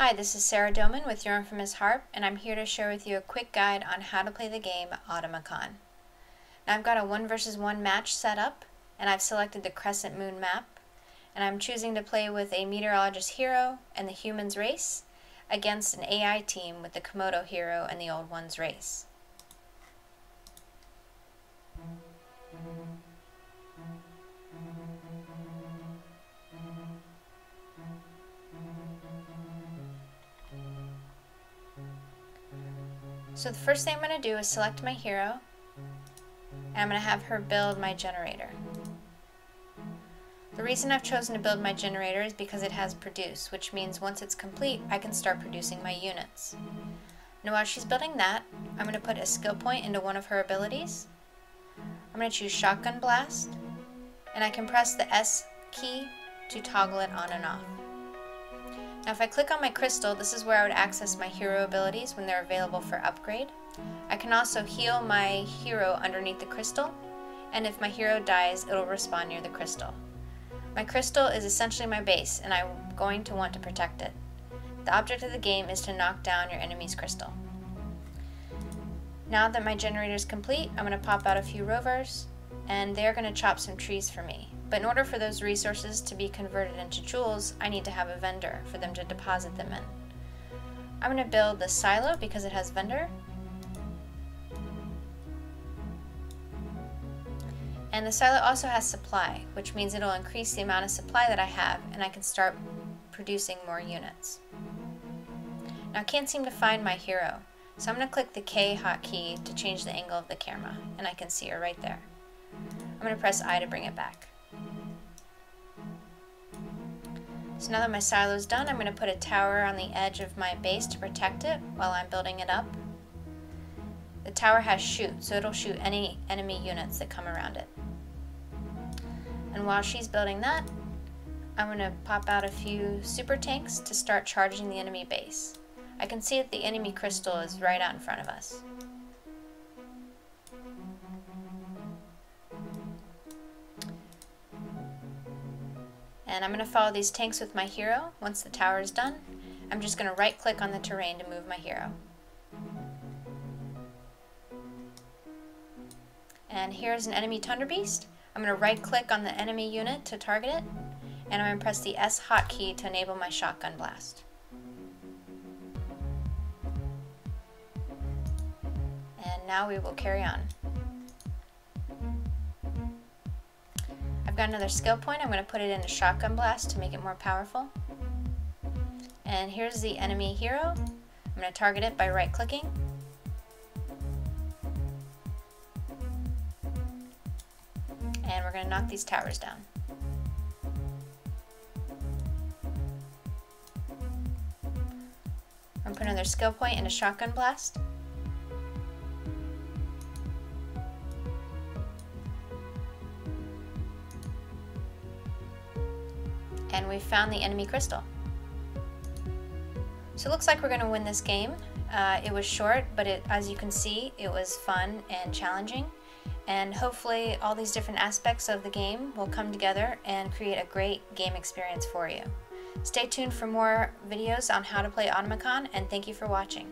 Hi, this is Sarah Doman with Your Infamous Harp, and I'm here to share with you a quick guide on how to play the game Automakhan. Now I've got a one versus one match set up, and I've selected the Crescent Moon map, and I'm choosing to play with a Meteorologist hero and the Humans race against an AI team with the Komodo hero and the Old Ones race. So the first thing I'm going to do is select my hero, and I'm going to have her build my generator. The reason I've chosen to build my generator is because it has produce, which means once it's complete, I can start producing my units. Now while she's building that, I'm going to put a skill point into one of her abilities. I'm going to choose Shotgun Blast, and I can press the S key to toggle it on and off. Now if I click on my crystal, this is where I would access my hero abilities when they're available for upgrade. I can also heal my hero underneath the crystal, and if my hero dies, it'll respawn near the crystal. My crystal is essentially my base, and I'm going to want to protect it. The object of the game is to knock down your enemy's crystal. Now that my generator is complete, I'm going to pop out a few rovers, and they're going to chop some trees for me. But in order for those resources to be converted into jewels, I need to have a vendor for them to deposit them in. I'm going to build the silo because it has vendor. And the silo also has supply, which means it'll increase the amount of supply that I have and I can start producing more units. Now I can't seem to find my hero, so I'm going to click the K hotkey to change the angle of the camera, and I can see her right there. I'm going to press I to bring it back. So now that my silo is done, I'm going to put a tower on the edge of my base to protect it while I'm building it up. The tower has shoot, so it'll shoot any enemy units that come around it. And while she's building that, I'm going to pop out a few super tanks to start charging the enemy base. I can see that the enemy crystal is right out in front of us. And I'm going to follow these tanks with my hero. Once the tower is done, I'm just going to right click on the terrain to move my hero. And here's an enemy Thunderbeast. I'm going to right click on the enemy unit to target it, and I'm going to press the S hotkey to enable my shotgun blast. And now we will carry on. Got another skill point. I'm going to put it in a shotgun blast to make it more powerful. And here's the enemy hero. I'm going to target it by right clicking. And we're going to knock these towers down. I'm going to put another skill point in a shotgun blast. And we found the enemy crystal. So it looks like we're going to win this game. Uh, it was short, but it, as you can see, it was fun and challenging. And hopefully all these different aspects of the game will come together and create a great game experience for you. Stay tuned for more videos on how to play Automakhan, and thank you for watching.